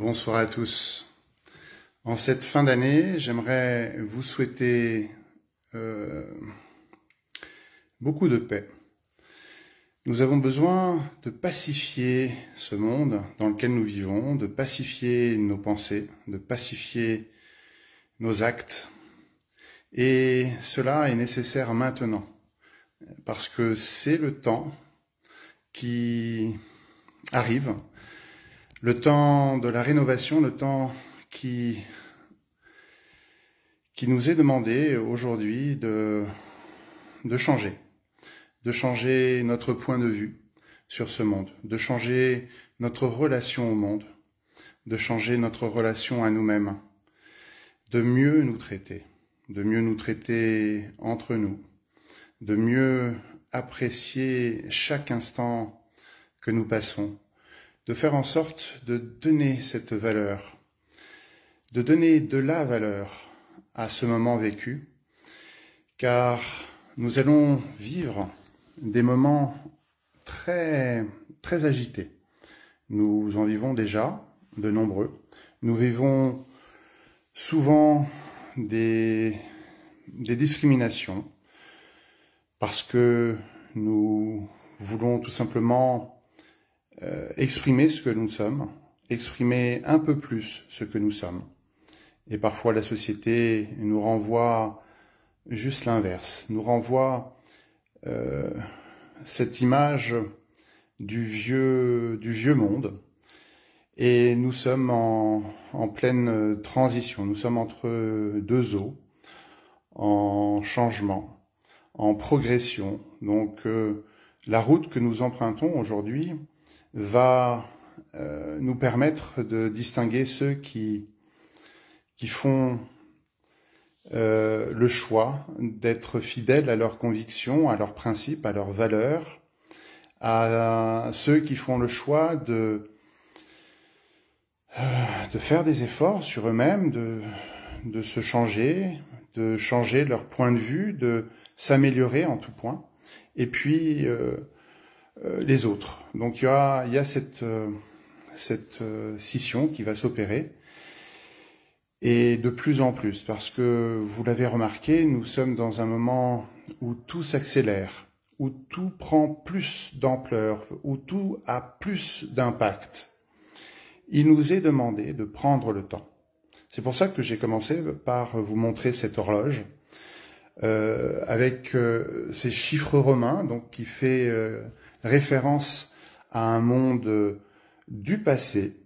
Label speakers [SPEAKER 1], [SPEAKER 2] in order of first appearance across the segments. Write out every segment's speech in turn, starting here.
[SPEAKER 1] Bonsoir à tous. En cette fin d'année, j'aimerais vous souhaiter euh, beaucoup de paix. Nous avons besoin de pacifier ce monde dans lequel nous vivons, de pacifier nos pensées, de pacifier nos actes. Et cela est nécessaire maintenant, parce que c'est le temps qui arrive le temps de la rénovation, le temps qui, qui nous est demandé aujourd'hui de, de changer, de changer notre point de vue sur ce monde, de changer notre relation au monde, de changer notre relation à nous-mêmes, de mieux nous traiter, de mieux nous traiter entre nous, de mieux apprécier chaque instant que nous passons de faire en sorte de donner cette valeur, de donner de la valeur à ce moment vécu, car nous allons vivre des moments très, très agités. Nous en vivons déjà de nombreux. Nous vivons souvent des, des discriminations parce que nous voulons tout simplement euh, exprimer ce que nous sommes, exprimer un peu plus ce que nous sommes. Et parfois la société nous renvoie juste l'inverse, nous renvoie euh, cette image du vieux, du vieux monde. Et nous sommes en, en, pleine transition, nous sommes entre deux eaux, en changement, en progression. Donc euh, la route que nous empruntons aujourd'hui, va euh, nous permettre de distinguer ceux qui, qui font euh, le choix d'être fidèles à leurs convictions, à leurs principes, à leurs valeurs, à ceux qui font le choix de, euh, faire des efforts sur eux-mêmes, de, se changer, de changer leur point de vue, de s'améliorer en tout point, et puis les autres. Donc il y a, il y a cette, euh, cette euh, scission qui va s'opérer. Et de plus en plus, parce que vous l'avez remarqué, nous sommes dans un moment où tout s'accélère, où tout prend plus d'ampleur, où tout a plus d'impact. Il nous est demandé de prendre le temps. C'est pour ça que j'ai commencé par vous montrer cette horloge euh, avec euh, ces chiffres romains, donc qui fait euh, référence à un monde du passé.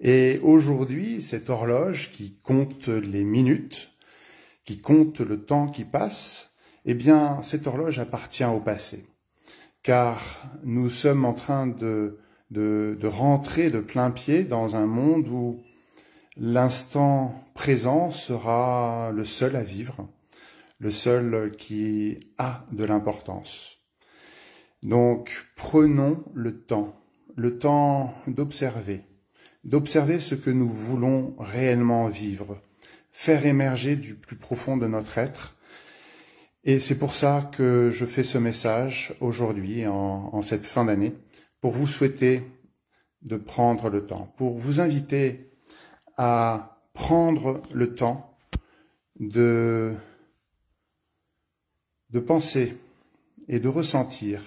[SPEAKER 1] Et aujourd'hui, cette horloge qui compte les minutes, qui compte le temps qui passe, eh bien, cette horloge appartient au passé. Car nous sommes en train de, de, rentrer de plein pied dans un monde où l'instant présent sera le seul à vivre, le seul qui a de l'importance. Donc prenons le temps, le temps d'observer, d'observer ce que nous voulons réellement vivre, faire émerger du plus profond de notre être. Et c'est pour ça que je fais ce message aujourd'hui, en, cette fin d'année, pour vous souhaiter de prendre le temps, pour vous inviter à prendre le temps de penser et de ressentir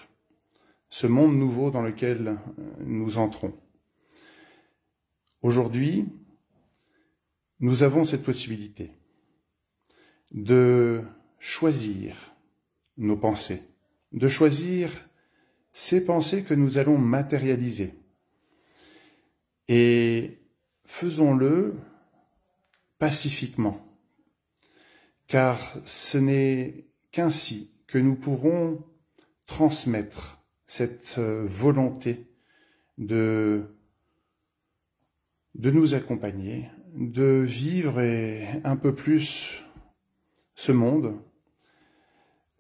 [SPEAKER 1] ce monde nouveau dans lequel euh, nous entrons. Aujourd'hui, nous avons cette possibilité de choisir nos pensées, de choisir ces pensées que nous allons matérialiser. Et faisons-le pacifiquement, car ce n'est qu'ainsi que nous pourrons transmettre cette euh, volonté de, nous accompagner, de vivre un peu plus ce monde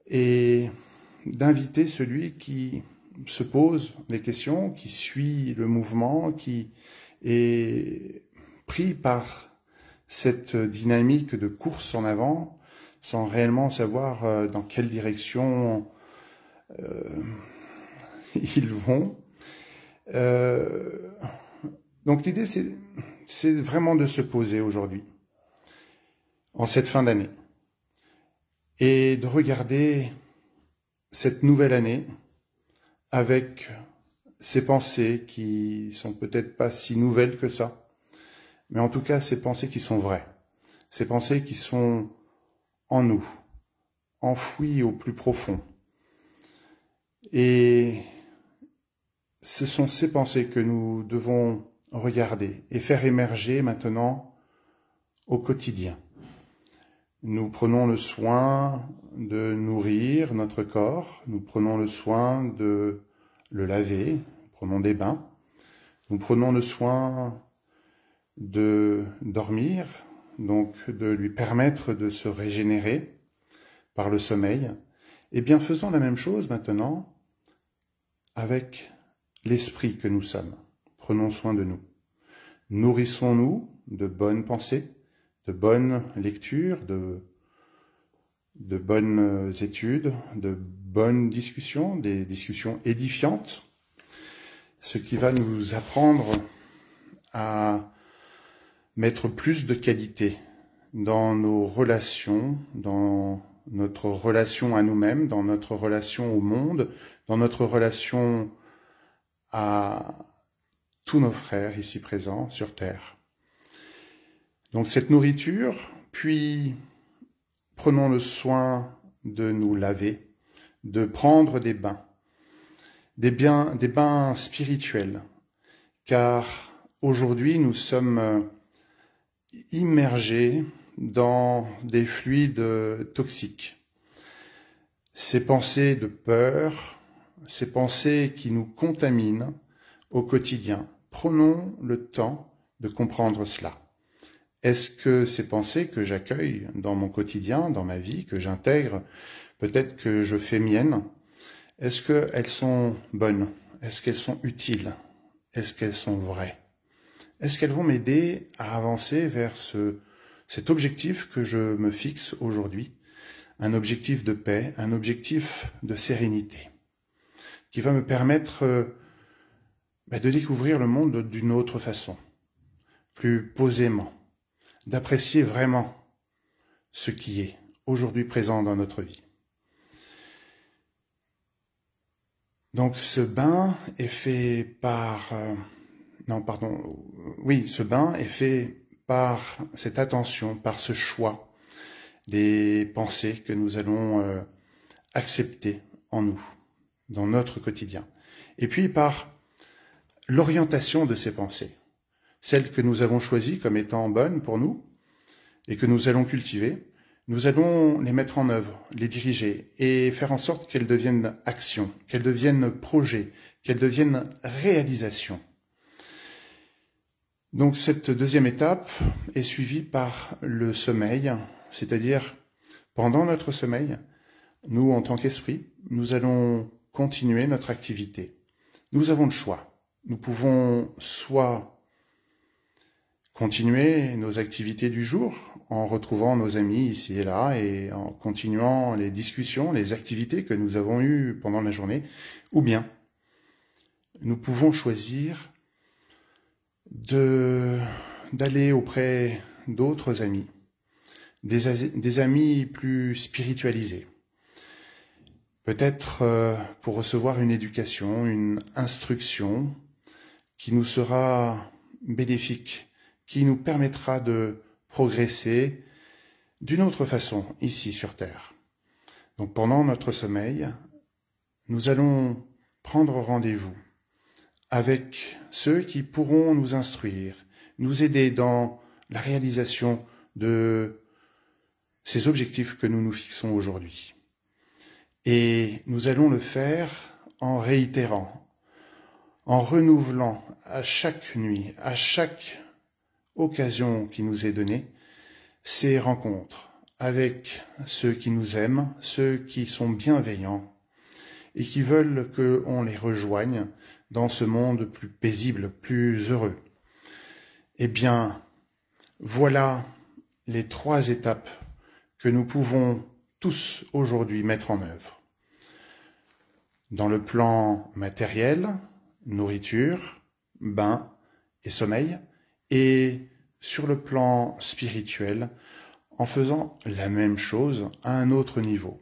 [SPEAKER 1] et d'inviter celui qui se pose les questions, qui suit le mouvement, qui est pris par cette dynamique de course en avant sans réellement savoir euh, dans quelle direction euh, ils vont. Euh, Donc l'idée, c'est vraiment de se poser aujourd'hui, en cette fin d'année, et de regarder cette nouvelle année avec ces pensées qui sont peut-être pas si nouvelles que ça, mais en tout cas ces pensées qui sont vraies, ces pensées qui sont en nous, enfouies au plus profond. Et ce sont ces pensées que nous devons regarder et faire émerger maintenant au quotidien. Nous prenons le soin de nourrir notre corps, nous prenons le soin de le laver, nous prenons des bains, nous prenons le soin de dormir, donc de lui permettre de se régénérer par le sommeil. Et bien faisons la même chose maintenant avec l'esprit que nous sommes. Prenons soin de nous. Nourrissons-nous de bonnes pensées, de bonnes lectures, de, bonnes études, de bonnes discussions, des discussions édifiantes, ce qui va nous apprendre à mettre plus de qualité dans nos relations, dans notre relation à nous-mêmes, dans notre relation au monde, dans notre relation à tous nos frères ici présents sur Terre. Donc cette nourriture, puis prenons le soin de nous laver, de prendre des bains, des, des bains spirituels, car aujourd'hui nous sommes immergés dans des fluides toxiques. Ces pensées de peur, ces pensées qui nous contaminent au quotidien. Prenons le temps de comprendre cela. Est-ce que ces pensées que j'accueille dans mon quotidien, dans ma vie, que j'intègre, peut-être que je fais mienne, est-ce qu'elles sont bonnes? Est-ce qu'elles sont utiles? Est-ce qu'elles sont vraies? Est-ce qu'elles vont m'aider à avancer vers ce, cet objectif que je me fixe aujourd'hui, un objectif de paix, un objectif de sérénité, qui va me permettre euh, bah, de découvrir le monde d'une autre façon, plus posément, d'apprécier vraiment ce qui est aujourd'hui présent dans notre vie. Donc ce bain est fait par... Euh, non, pardon. Oui, ce bain est fait par cette attention, par ce choix des pensées que nous allons euh, accepter en nous, dans notre quotidien. Et puis par l'orientation de ces pensées, celles que nous avons choisies comme étant bonnes pour nous et que nous allons cultiver, nous allons les mettre en œuvre, les diriger et faire en sorte qu'elles deviennent action, qu'elles deviennent projet, qu'elles deviennent réalisation. Donc cette deuxième étape est suivie par le sommeil, c'est-à-dire pendant notre sommeil, nous en tant qu'esprit, nous allons continuer notre activité. Nous avons le choix. Nous pouvons soit continuer nos activités du jour en retrouvant nos amis ici et là et en continuant les discussions, les activités que nous avons eues pendant la journée, ou bien nous pouvons choisir d'aller auprès d'autres amis, des, amis plus spiritualisés, peut-être euh, pour recevoir une éducation, une instruction qui nous sera bénéfique, qui nous permettra de progresser d'une autre façon ici sur Terre. Donc pendant notre sommeil, nous allons prendre rendez-vous avec ceux qui pourront nous instruire, nous aider dans la réalisation de ces objectifs que nous nous fixons aujourd'hui. Et nous allons le faire en réitérant, en renouvelant à chaque nuit, à chaque occasion qui nous est donnée, ces rencontres avec ceux qui nous aiment, ceux qui sont bienveillants et qui veulent qu'on les rejoigne dans ce monde plus paisible, plus heureux. Eh bien, voilà les trois étapes que nous pouvons tous aujourd'hui mettre en œuvre. Dans le plan matériel, nourriture, bain et sommeil, et sur le plan spirituel, en faisant la même chose à un autre niveau.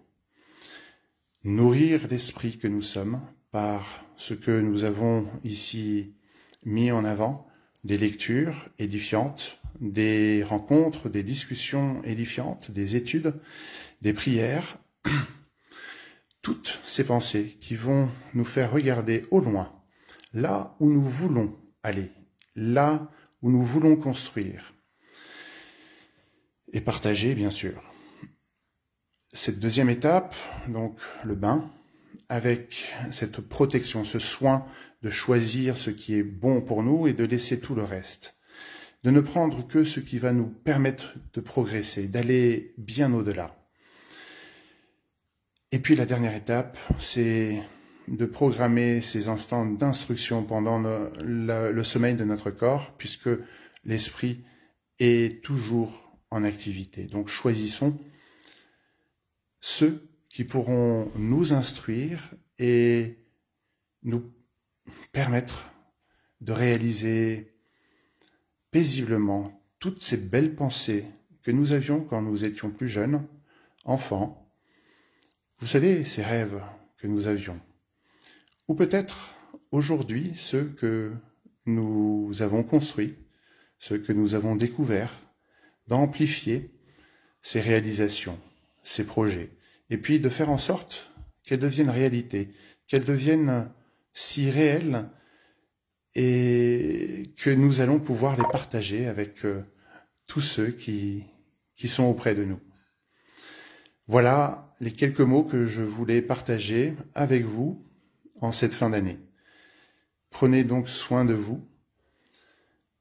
[SPEAKER 1] Nourrir l'esprit que nous sommes par ce que nous avons ici mis en avant, des lectures édifiantes, des rencontres, des discussions édifiantes, des études, des prières, toutes ces pensées qui vont nous faire regarder au loin, là où nous voulons aller, là où nous voulons construire, et partager, bien sûr. Cette deuxième étape, donc le bain, avec cette protection, ce soin de choisir ce qui est bon pour nous et de laisser tout le reste. De ne prendre que ce qui va nous permettre de progresser, d'aller bien au-delà. Et puis la dernière étape, c'est de programmer ces instants d'instruction pendant le, sommeil de notre corps, puisque l'esprit est toujours en activité. Donc choisissons ceux qui pourront nous instruire et nous permettre de réaliser paisiblement toutes ces belles pensées que nous avions quand nous étions plus jeunes, enfants. Vous savez, ces rêves que nous avions. Ou peut-être aujourd'hui ceux que nous avons construits, ceux que nous avons découverts, d'amplifier ces réalisations, ces projets, et puis de faire en sorte qu'elles deviennent réalité, qu'elles deviennent si réelles et que nous allons pouvoir les partager avec euh, tous ceux qui, qui sont auprès de nous. Voilà les quelques mots que je voulais partager avec vous en cette fin d'année. Prenez donc soin de vous,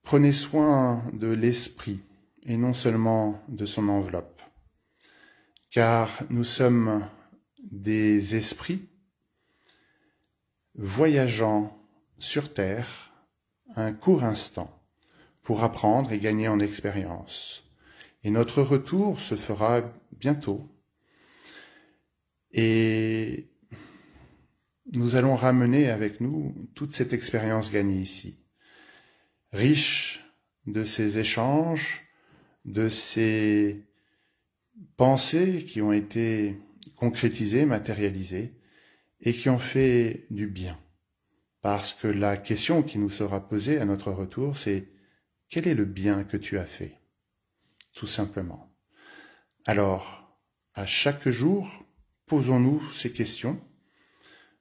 [SPEAKER 1] prenez soin de l'esprit et non seulement de son enveloppe, car nous sommes des esprits voyageant sur Terre un court instant pour apprendre et gagner en expérience. Et notre retour se fera bientôt. Et nous allons ramener avec nous toute cette expérience gagnée ici, riche de ces échanges, de ces pensées qui ont été concrétisées, matérialisées, et qui ont fait du bien. Parce que la question qui nous sera posée à notre retour, c'est quel est le bien que tu as fait? Tout simplement. Alors, à chaque jour, posons-nous ces questions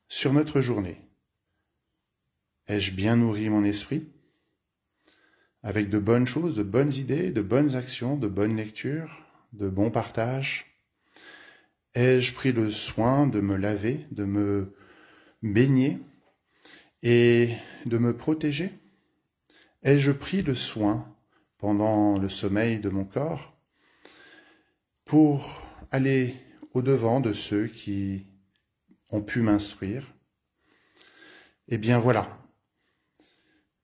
[SPEAKER 1] sur notre journée. Ai-je bien nourri mon esprit? Avec de bonnes choses, de bonnes idées, de bonnes actions, de bonnes lectures, de bons partages? Ai-je pris le soin de me laver, de me baigner? Et de me protéger Ai-je pris le soin pendant le sommeil de mon corps pour aller au-devant de ceux qui ont pu m'instruire. Eh bien voilà,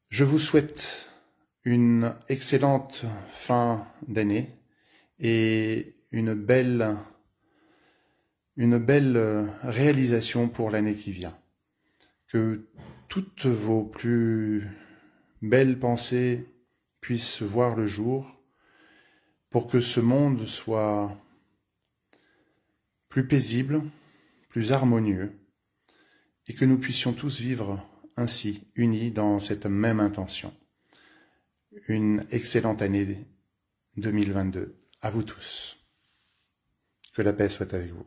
[SPEAKER 1] je vous souhaite une excellente fin d'année et une belle, une belle réalisation pour l'année qui vient. Que toutes vos plus belles pensées puissent voir le jour pour que ce monde soit plus paisible, plus harmonieux, et que nous puissions tous vivre ainsi, unis dans cette même intention. Une excellente année 2022 à vous tous. Que la paix soit avec vous.